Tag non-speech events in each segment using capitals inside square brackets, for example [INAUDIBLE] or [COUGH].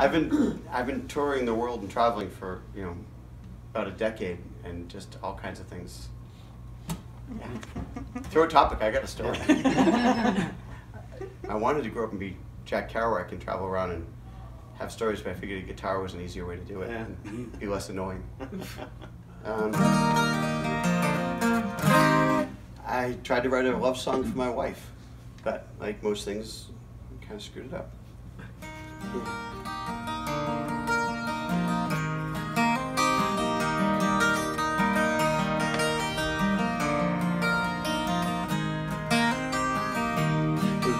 I've been I've been touring the world and traveling for you know about a decade and just all kinds of things. Yeah. Throw a topic. I got a story. [LAUGHS] I wanted to grow up and be Jack Kerouac and travel around and have stories, but I figured a guitar was an easier way to do it Yeah. and be less annoying. [LAUGHS] Um, I tried to write a love song for my wife, but like most things, kind of screwed it up.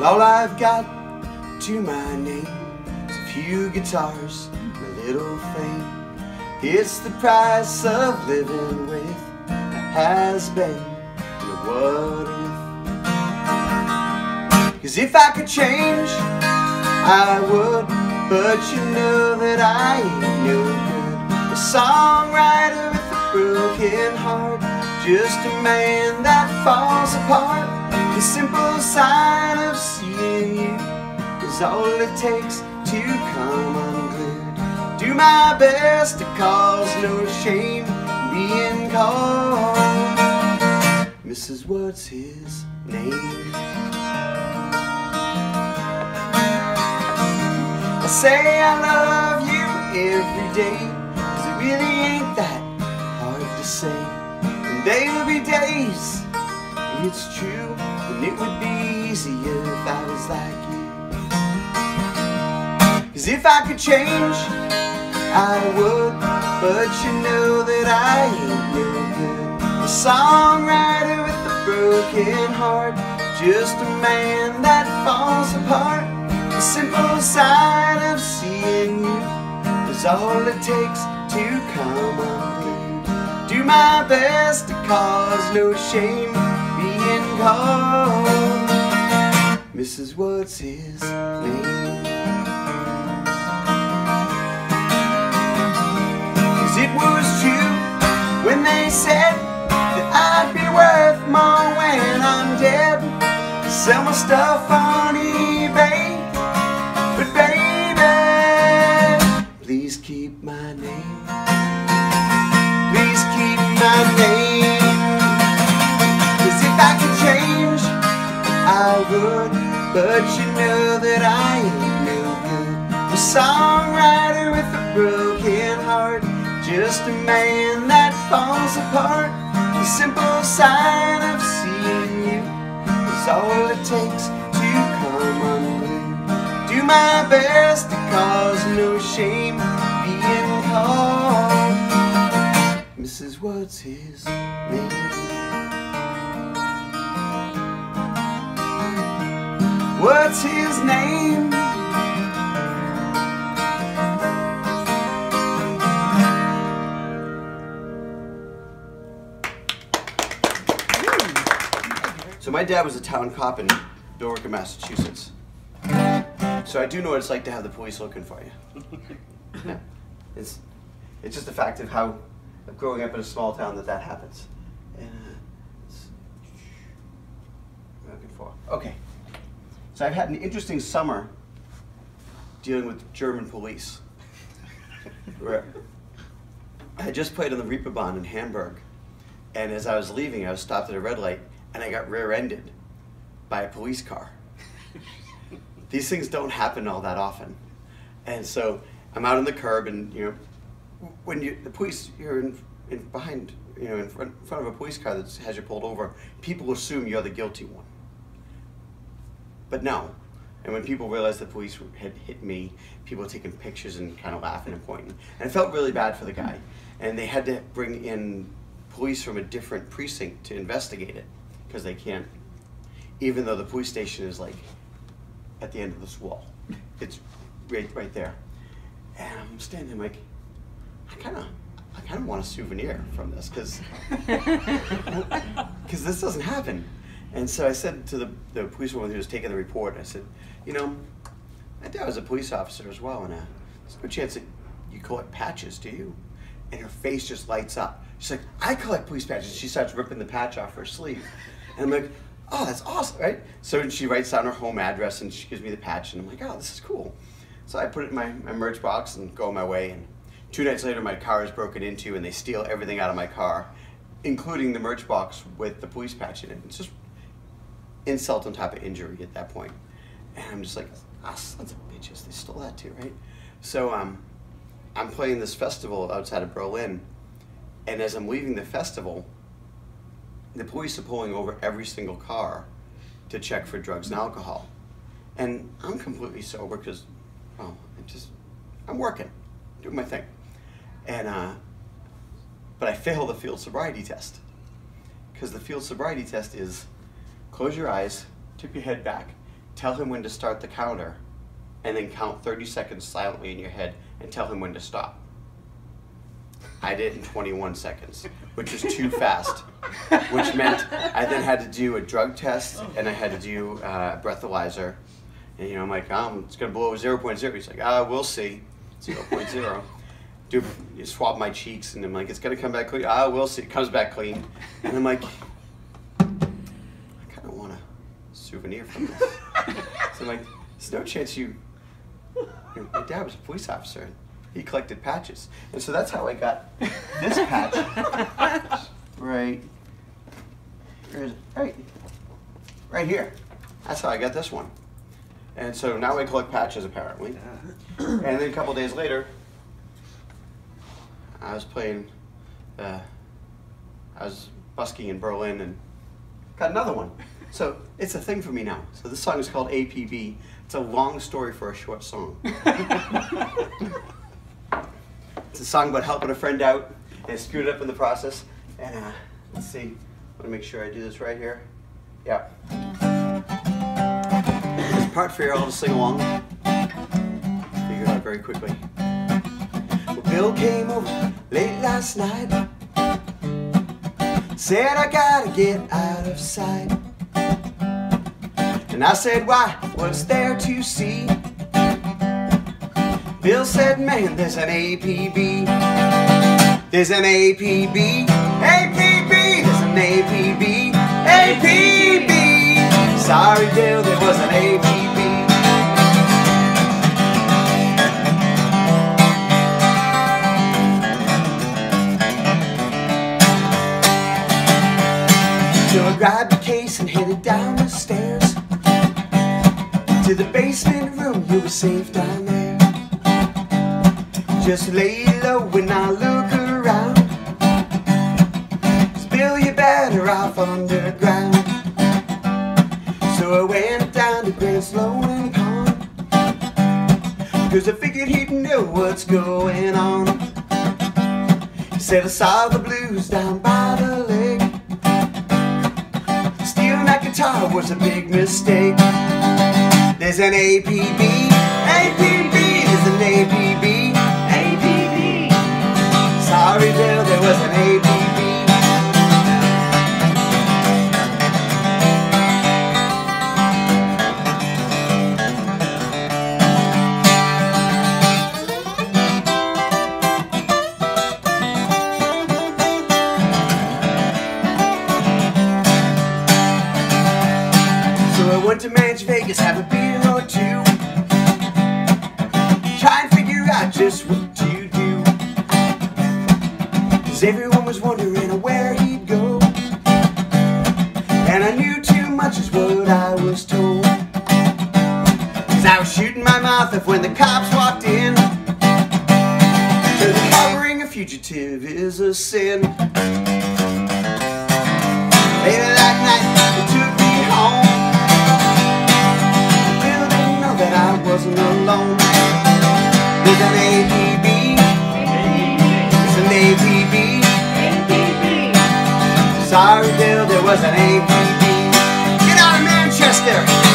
All I've got to my name is a few guitars and a little fame. It's the price of living with a has been and a what if. Cause if I could change, I would, but you know that I ain't no good. A songwriter with a broken heart, just a man that falls apart. The simple sign of seeing you is all it takes to come unglued. Do my best to cause no shame being called. Mrs. What's his name? I say I love you every day, cause it really ain't that hard to say. And there'll be days, it's true, and it would be easier if I was like you. Cause if I could change, I would, but you know that I ain't no good. A songwriter with a broken heart, just a man that falls apart. The simple sign of seeing you is all it takes to come unglued. Do my best to cause no shame Mrs. What's his name? Cause it was true when they said that I'd be worth more when I'm dead. Sell my stuff on eBay. But baby, please keep my name. My best to cause no shame being called. Mrs. What's his name? What's his name? So my dad was a town cop in Billerica, Massachusetts. So I do know what it's like to have the police looking for you. [LAUGHS] Yeah. It's, it's just a fact of how, of growing up in a small town that that happens. And, uh, it's, looking for. Okay. So I've had an interesting summer dealing with German police. [LAUGHS] Where I had just played on the Reeperbahn in Hamburg, and as I was leaving, I was stopped at a red light, and I got rear-ended by a police car. [LAUGHS] These things don't happen all that often, and so I'm out on the curb, and you know, when you the police you're in, in behind, you know, in front, in front of a police car that has you pulled over, people assume you're the guilty one. But no. And when people realized the police had hit me, people were taking pictures and kind of laughing and pointing. And I felt really bad for the guy. And they had to bring in police from a different precinct to investigate it because they can't, even though the police station is like at the end of this wall. It's right, right there. And I'm standing there like, I kind of, I kind of want a souvenir from this because because [LAUGHS] this doesn't happen. And so I said to the, the police woman who was taking the report, I said, you know, my dad was a police officer as well, and uh, there's no chance that you collect patches, do you? And her face just lights up. She's like, I collect police patches. She starts ripping the patch off her sleeve. And I'm like, oh, that's awesome, right? So she writes down her home address and she gives me the patch, and I'm like, oh, this is cool. So I put it in my, my merch box and go my way. And two nights later, my car is broken into and they steal everything out of my car, including the merch box with the police patch in it. It's just insult on top of injury at that point. And I'm just like, ah, sons of bitches, they stole that too, right? So um, I'm playing this festival outside of Berlin, and as I'm leaving the festival, the police are pulling over every single car to check for drugs and alcohol. And I'm completely sober because, well, I just, I'm working, doing my thing. And, uh, but I fail the field sobriety test. Because the field sobriety test is close your eyes, tip your head back, tell him when to start the counter, and then count 30 seconds silently in your head and tell him when to stop. I did it in 21 seconds, which was too fast, which meant I then had to do a drug test and I had to do uh, a breathalyzer. And you know, I'm like, um, it's gonna blow 0.0. He's like, ah, we'll see, 0.0. Do you swab my cheeks and I'm like, it's gonna come back clean. Ah, we'll see. It comes back clean, and I'm like, I kind of want a souvenir from this. so I'm like, there's no chance you. my dad was a police officer he collected patches. And so that's how I got this patch. [LAUGHS] right. Right. Right here. That's how I got this one. And so now I collect patches apparently. and then a couple days later, I was playing, uh, I was busking in Berlin and got another one. So it's a thing for me now. So this song is called APB. It's a long story for a short song. [LAUGHS] [LAUGHS] It's a song about helping a friend out and screwed up in the process. And uh, let's see, I want to make sure I do this right here. Yeah. This part for you all to sing along. Figure it out very quickly. Well, Bill came over late last night. Said I gotta get out of sight. And I said, why? What's there to see? Bill said, man, there's an APB. There's an APB. APB. There's an APB. APB. Sorry, Bill, there was an APB. So I grabbed a case and headed down the stairs to the basement room. You were safe Cause I figured he'd know what's going on. Said I saw the blues down by the lake. Stealing that guitar was a big mistake. There's an APB, APB, there's an APB Sorry, Bill, there was an APB. Vegas, have a beer or two. Try and figure out just what to do. Cause everyone was wondering where he'd go And I knew too much is what I was told Cause I was shooting my mouth off when the cops walked in Cause harboring a fugitive is a sin Later that night wasn't alone There's an APB There's an APB Sorry, Bill, there was an APB. Get out of Manchester!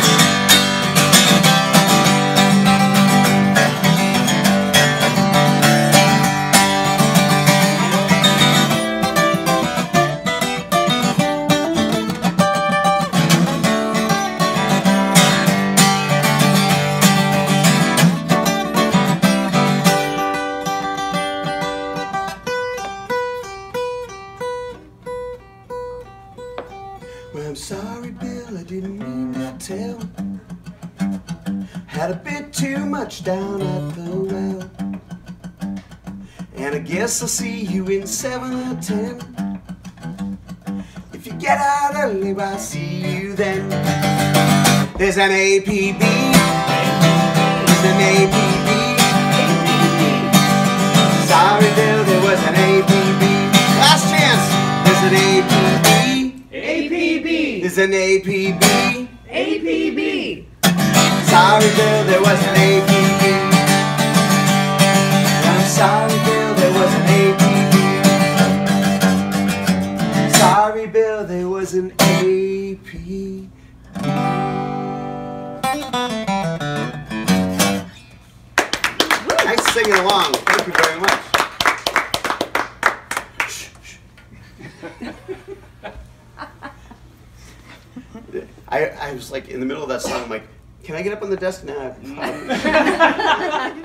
Guess I'll see you in seven or ten. If you get out early, I'll see you then. There's an APB. There's an APB. Sorry, Bill, there was an APB. Last chance. There's an APB. APB. There's an APB. APB. Sorry, Bill, there was an APB. I'm sorry, Bill, there was an APB. Sorry, Bill, there was an AP. Nice singing along. Thank you very much. I, I was like in the middle of that song. I'm like, can I get up on the desk now?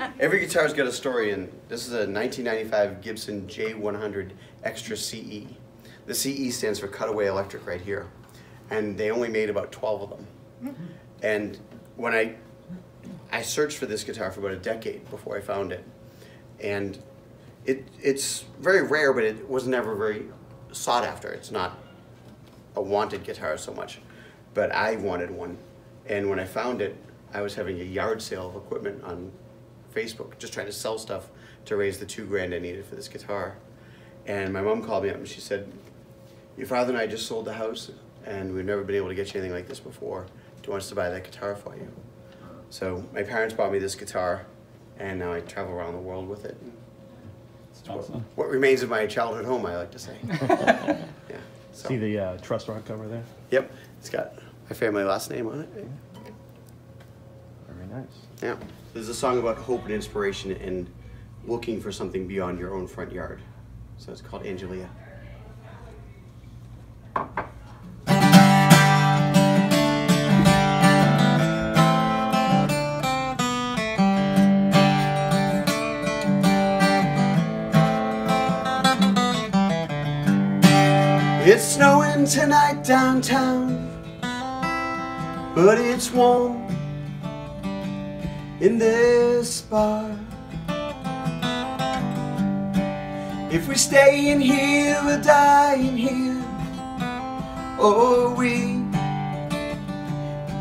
[LAUGHS] Every guitar's got a story, and this is a 1995 Gibson J100 Extra CE. The CE stands for Cutaway Electric right here, and they only made about 12 of them. And when I I searched for this guitar for about a decade before I found it, and it it's very rare, but it was never very sought after. It's not a wanted guitar so much, but I wanted one. And when I found it, I was having a yard sale of equipment on Facebook, just trying to sell stuff to raise the two grand I needed for this guitar. And my mom called me up and she said, Your father and I just sold the house and we've never been able to get you anything like this before. Do you want us to buy that guitar for you? So my parents bought me this guitar and now I travel around the world with it. It's what- Awesome. What remains of my childhood home, I like to say. [LAUGHS] yeah. So. See the uh, truss rod cover there? Yep, it's got my family last name on it. Very nice. Yeah. There's a song about hope and inspiration and looking for something beyond your own front yard. So it's called Angelia. It's snowing tonight downtown, but it's warm in this bar. If we stay in here, we'll die in here. Or we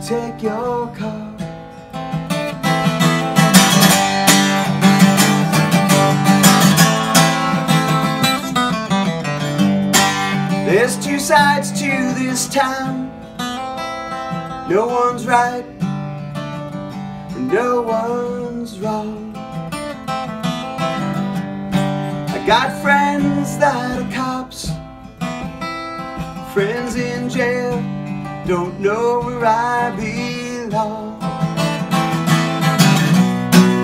take your car. There's two sides to this town. No one's right, no one's wrong. I got friends that are cops, friends in jail, don't know where I belong.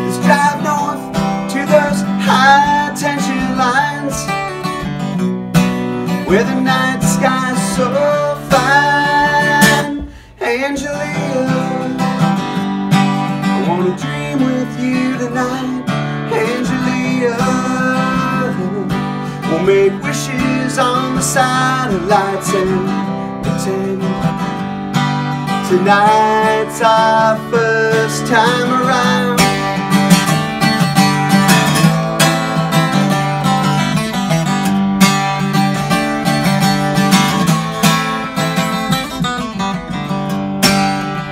Let's drive north to those high tension lines where the night sky's so fine. Angelia, tonight. Angelia, we'll make wishes on the satellites and pretend tonight's our first time around.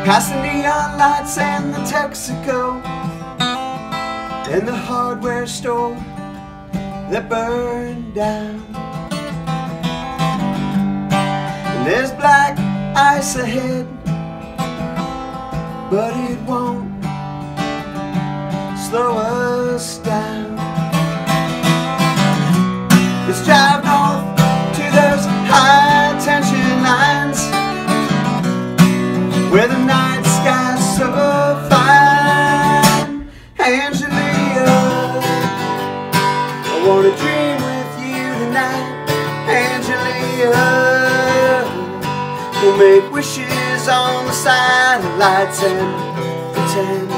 Past the neon lights and the Texaco And the hardware store that burned down And there's black ice ahead But it won't slow us down Let's drive north to those high tension lines where the night sky's so fine. on the silent lights and pretend.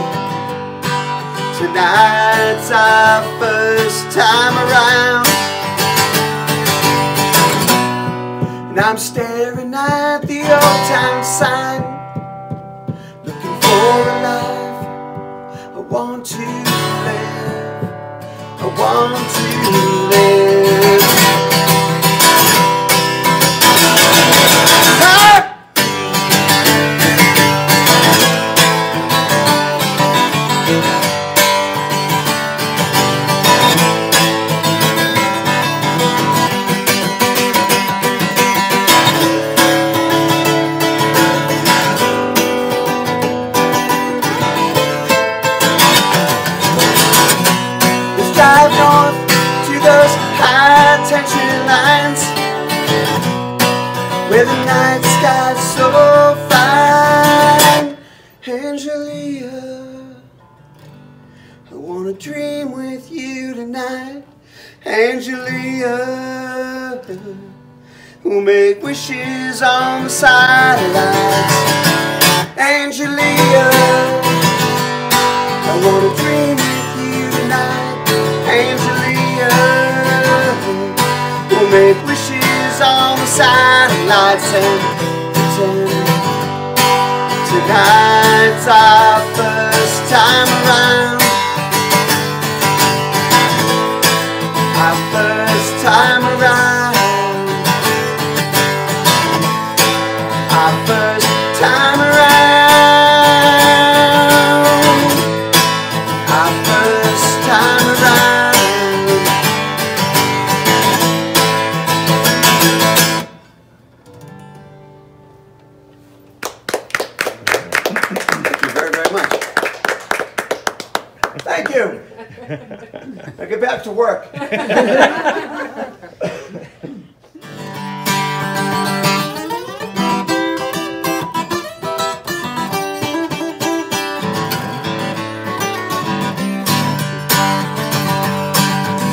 Tonight's our first time around. And I'm staring at the old town sign Looking for a life I want to live. I want to live. High tension lines where the night sky's so fine. Angelia, I wanna dream with you tonight. Angelia, we'll make wishes on the sidelines. Angelia. I wanna make wishes on the satellites and pretend tonight's our first time around. Thank you. [LAUGHS] Now get back to work.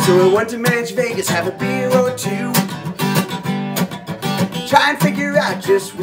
So I went to Manch Vegas, have a beer or two. Try and figure out just